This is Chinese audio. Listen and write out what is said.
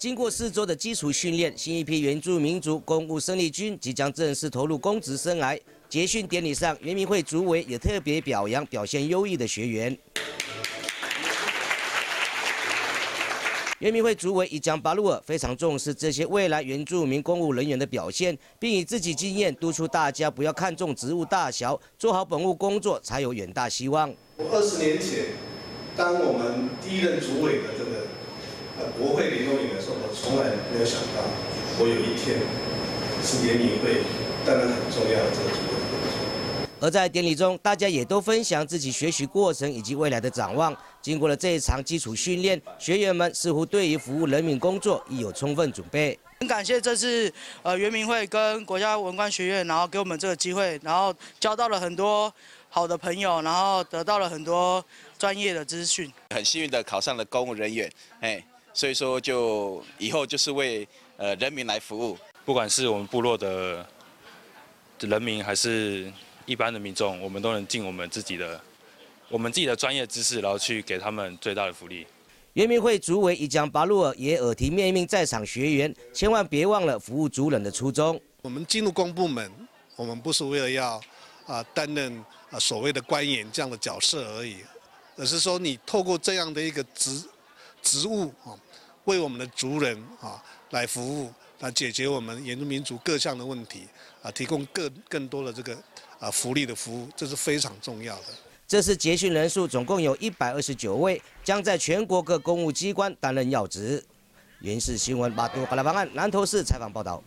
经过四周的基础训练，新一批原住民族公务生力军即将正式投入公职生涯。结训典礼上，原民会主委也特别表扬表现优异的学员。原民会主委伊江巴鲁尔非常重视这些未来原住民公务人员的表现，并以自己经验督促大家不要看重职务大小，做好本务工作才有远大希望。二十年前，当我们第一任主委的这个。国会联络你的时候，我从来没有想到，我有一天是联谊会担任很重要的这个主任。而在典礼中，大家也都分享自己学习过程以及未来的展望。经过了这一场基础训练，学员们似乎对于服务人民工作已有充分准备。很感谢这次呃原民会跟国家文官学院，然后给我们这个机会，然后交到了很多好的朋友，然后得到了很多专业的资讯。很幸运的考上了公务人员，哎。所以说，就以后就是为呃人民来服务，不管是我们部落的人民，还是一般的民众，我们都能尽我们自己的我们自己的专业知识，然后去给他们最大的福利。原民会主委已将巴鲁尔也耳提面命在场学员，千万别忘了服务族人的初衷。我们进入公部门，我们不是为了要啊担任啊所谓的官员这样的角色而已，而是说你透过这样的一个职。职务啊，为我们的族人啊来服务，来解决我们原住民族各项的问题啊，提供更更多的这个啊福利的服务，这是非常重要的。这次结训人数总共有一百二十九位，将在全国各公务机关担任要职。原视新闻八都巴拉方案南投市采访报道。